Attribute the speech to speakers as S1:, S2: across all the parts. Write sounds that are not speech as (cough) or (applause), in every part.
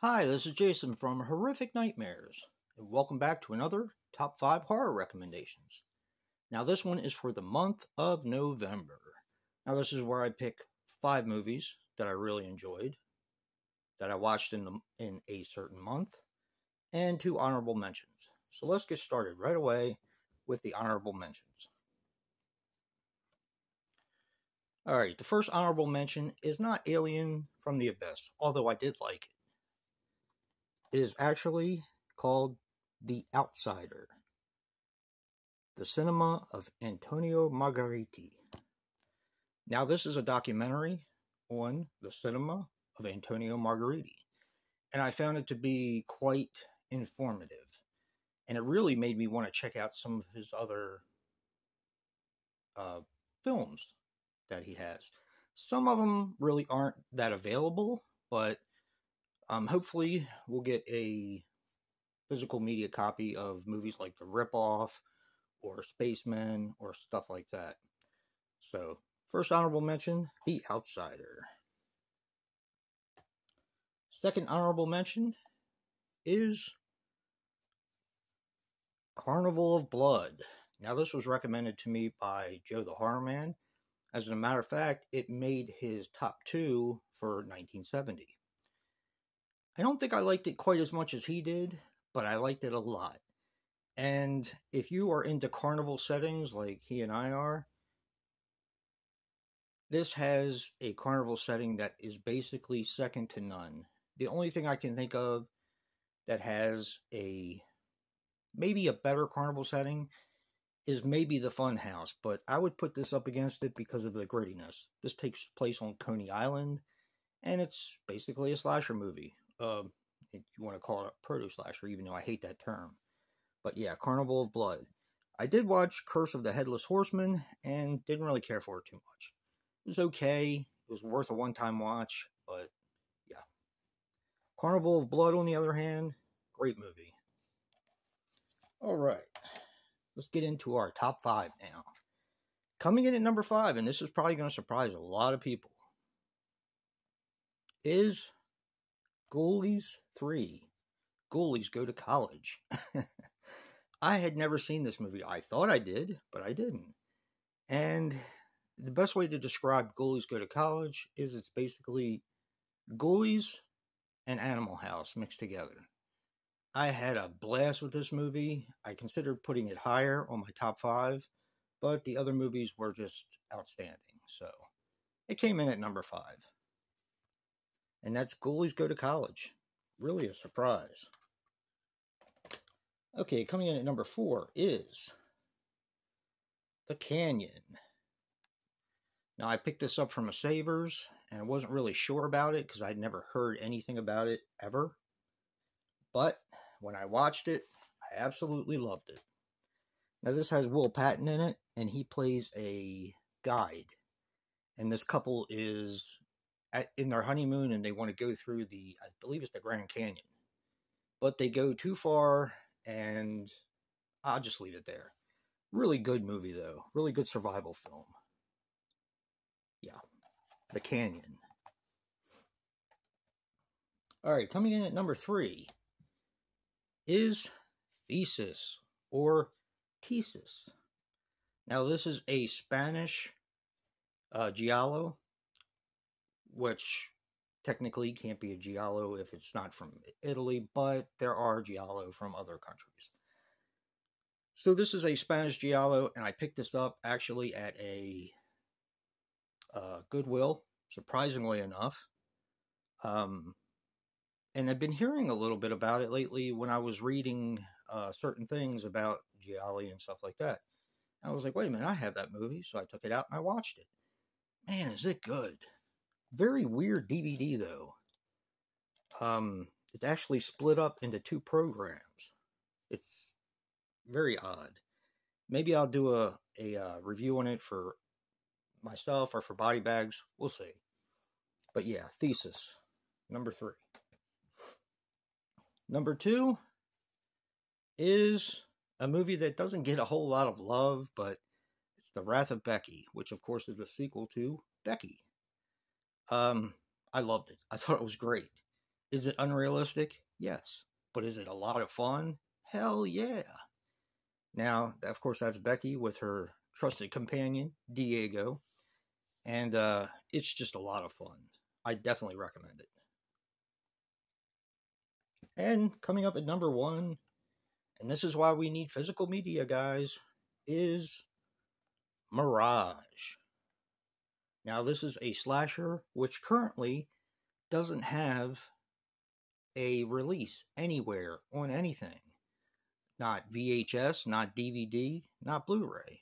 S1: Hi, this is Jason from Horrific Nightmares, and welcome back to another Top 5 Horror Recommendations. Now, this one is for the month of November. Now, this is where I pick five movies that I really enjoyed, that I watched in, the, in a certain month, and two honorable mentions. So let's get started right away with the honorable mentions. All right, the first honorable mention is not Alien from the Abyss, although I did like it. It is actually called The Outsider, the cinema of Antonio Margheriti. Now, this is a documentary on the cinema of Antonio Margheriti, and I found it to be quite informative. And it really made me want to check out some of his other uh, films that he has. Some of them really aren't that available, but um, hopefully we'll get a physical media copy of movies like The Ripoff or Spaceman or stuff like that. So, first honorable mention The Outsider. Second honorable mention is Carnival of Blood. Now, this was recommended to me by Joe the Horror Man as a matter of fact, it made his top two for 1970. I don't think I liked it quite as much as he did, but I liked it a lot. And if you are into carnival settings like he and I are, this has a carnival setting that is basically second to none. The only thing I can think of that has a maybe a better carnival setting is maybe the Fun House, but I would put this up against it because of the grittiness. This takes place on Coney Island, and it's basically a slasher movie. Uh, if you want to call it a proto slasher, even though I hate that term. But yeah, Carnival of Blood. I did watch Curse of the Headless Horseman and didn't really care for it too much. It was okay. It was worth a one time watch, but yeah. Carnival of Blood, on the other hand, great movie. All right let's get into our top five now. Coming in at number five, and this is probably going to surprise a lot of people, is Ghoulies 3. Ghoulies Go to College. I had never seen this movie. I thought I did, but I didn't. And the best way to describe Ghoulies Go to College is it's basically Ghoulies and Animal House mixed together. I had a blast with this movie. I considered putting it higher on my top five, but the other movies were just outstanding. So it came in at number five. And that's Ghoulies Go to College. Really a surprise. Okay, coming in at number four is The Canyon. Now, I picked this up from a Savers, and I wasn't really sure about it because I'd never heard anything about it ever. But when I watched it, I absolutely loved it. Now, this has Will Patton in it, and he plays a guide. And this couple is at, in their honeymoon and they want to go through the, I believe it's the Grand Canyon. But they go too far, and I'll just leave it there. Really good movie, though. Really good survival film. Yeah. The Canyon. All right, coming in at number three is thesis or thesis. Now, this is a Spanish uh, giallo, which technically can't be a giallo if it's not from Italy, but there are giallo from other countries. So this is a Spanish giallo, and I picked this up actually at a uh, Goodwill, surprisingly enough. Um, and I've been hearing a little bit about it lately when I was reading uh, certain things about Gialli and stuff like that. I was like, wait a minute, I have that movie. So I took it out and I watched it. Man, is it good? Very weird DVD, though. Um, it's actually split up into two programs. It's very odd. Maybe I'll do a, a uh, review on it for myself or for body bags. We'll see. But yeah, thesis number three. Number two is a movie that doesn't get a whole lot of love, but it's The Wrath of Becky, which of course is a sequel to Becky. Um, I loved it. I (laughs) thought it was great. Is it unrealistic? Yes. But is it a lot of fun? Hell yeah. Now, of course, that's Becky with her trusted companion, Diego. And uh, it's just a lot of fun. I definitely recommend it. And coming up at number one, and this is why we need physical media, guys, is Mirage. Now, this is a slasher which currently doesn't have a release anywhere on anything. Not VHS, not DVD, not Blu ray.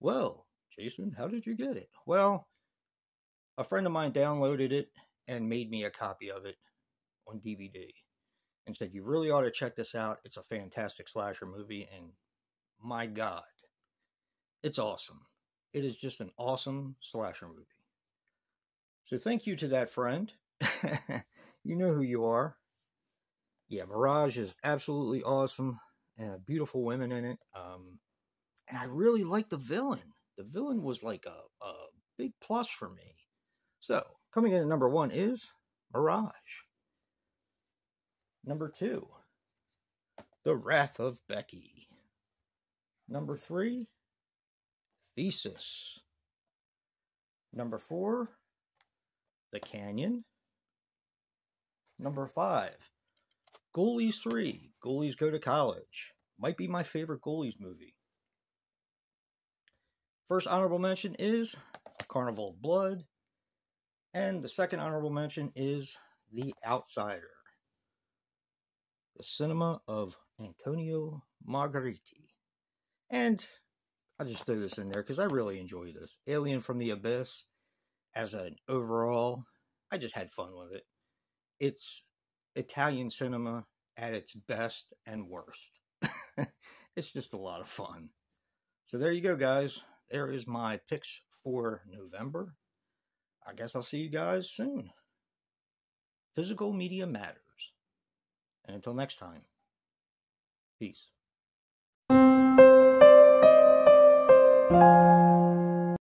S1: Well, Jason, how did you get it? Well, a friend of mine downloaded it and made me a copy of it on DVD and said, You really ought to check this out. It's a fantastic slasher movie, and my God, it's awesome. It is just an awesome slasher movie. So thank you to that friend. (laughs) you know who you are. Yeah, Mirage is absolutely awesome. Uh, beautiful women in it. Um, and I really like the villain. The villain was like a, a big plus for me. So, coming in at number one is Mirage. Number two, The Wrath of Becky. Number three, Thesis. Number four, The Canyon. Number five, Ghoulies 3, Ghoulies Go to College. Might be my favorite Ghoulies movie. First honorable mention is Carnival of Blood. And the second honorable mention is The Outsider. The cinema of Antonio Margheriti. And I'll just throw this in there because I really enjoy this. Alien from the Abyss, as an overall, I just had fun with it. It's Italian cinema at its best and worst. (laughs) it's just a lot of fun. So there you go, guys. There is my picks for November. I guess I'll see you guys soon. Physical media matters. And until next time, peace.